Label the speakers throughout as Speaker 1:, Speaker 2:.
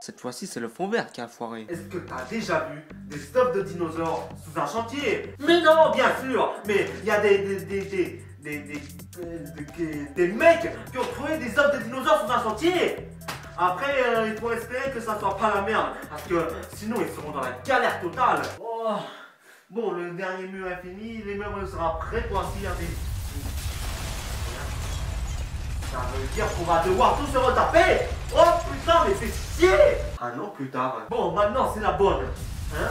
Speaker 1: Cette fois-ci, c'est le fond vert qui a foiré.
Speaker 2: Est-ce que t'as déjà vu des œufs de dinosaures sous un chantier? Mais non, bien sûr! Mais il y a des des, des, des, des, des, mecs qui ont trouvé des œufs de dinosaures sous un chantier! Après, euh, il faut espérer que ça soit pas la merde, parce que sinon ils seront dans la galère totale. Oh. Bon, le dernier mur est fini, l'immeuble sera prêt pour des... Ça veut dire qu'on va devoir tout se retaper Oh putain, mais c'est chier Un an plus tard. Bon, maintenant c'est la bonne. Hein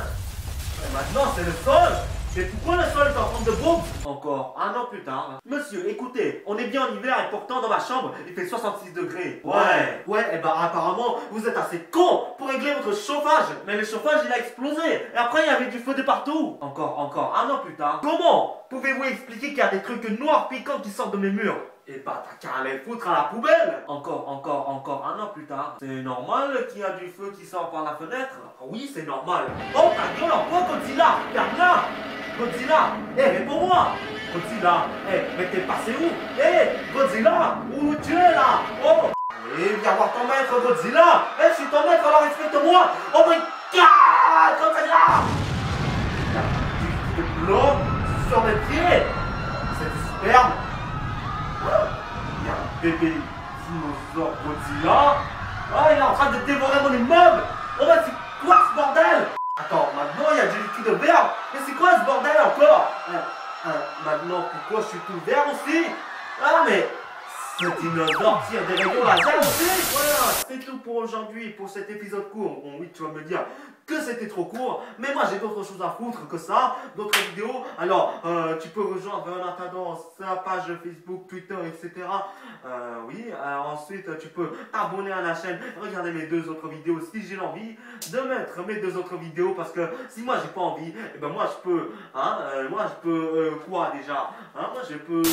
Speaker 2: Maintenant c'est le sol Mais pourquoi le sol est en forme de bombe Encore un an plus tard. Monsieur, écoutez, on est bien en hiver et pourtant dans ma chambre, il fait 66 degrés. Ouais Ouais, et bah apparemment, vous êtes assez con pour régler votre chauffage Mais le chauffage, il a explosé Et après, il y avait du feu de partout Encore, encore, un an plus tard. Comment Pouvez-vous expliquer qu'il y a des trucs noirs piquants qui sortent de mes murs? Et bah t'as qu'à les foutre à la poubelle. Encore, encore, encore un an plus tard. C'est normal qu'il y a du feu qui sort par la fenêtre? Oui, c'est normal. Oh ta gueule en quoi Godzilla? Ferme là Godzilla Eh, réponds-moi Godzilla Eh, mais t'es passé où? Eh, Godzilla Où tu es là? Oh. Eh, viens voir ton maître Godzilla. Eh, je suis ton maître, alors respecte-moi Oh my bébé dinosaure Godzilla. Ah, il est en train de dévorer mon immeuble. Oh bah c'est quoi ce bordel? Attends, maintenant il y a du liquide vert. Mais c'est quoi ce bordel encore? Euh, euh, Maintenant, pourquoi je suis tout vert aussi? Dinosaure tire des rayons laser Voilà, c'est tout pour aujourd'hui, pour cet épisode court. Bon oui, tu vas me dire que c'était trop court, mais moi j'ai d'autres choses à foutre que ça, d'autres vidéos. Alors, euh, tu peux rejoindre en attendant sa page Facebook, Twitter, etc. Euh, oui, ensuite tu peux t'abonner à la chaîne, regarder mes deux autres vidéos si j'ai l'envie de mettre mes deux autres vidéos parce que si moi j'ai pas envie, et ben moi je peux, hein, euh, moi je peux quoi déjà, hein, moi je peux